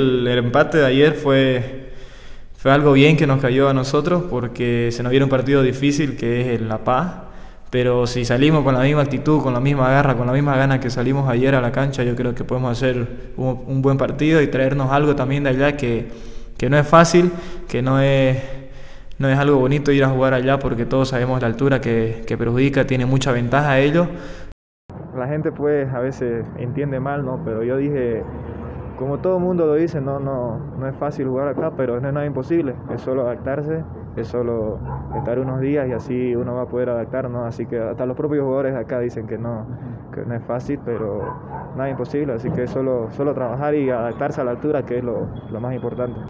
El, el empate de ayer fue, fue algo bien que nos cayó a nosotros porque se nos viene un partido difícil que es el La Paz. Pero si salimos con la misma actitud, con la misma garra, con la misma gana que salimos ayer a la cancha, yo creo que podemos hacer un, un buen partido y traernos algo también de allá que, que no es fácil, que no es, no es algo bonito ir a jugar allá porque todos sabemos la altura que, que perjudica, tiene mucha ventaja a ellos. La gente pues a veces entiende mal, ¿no? Pero yo dije, como todo el mundo lo dice, no, no, no es fácil jugar acá, pero no es nada imposible, es solo adaptarse, es solo estar unos días y así uno va a poder adaptarnos, así que hasta los propios jugadores acá dicen que no, que no es fácil, pero nada imposible, así que es solo, solo trabajar y adaptarse a la altura, que es lo, lo más importante.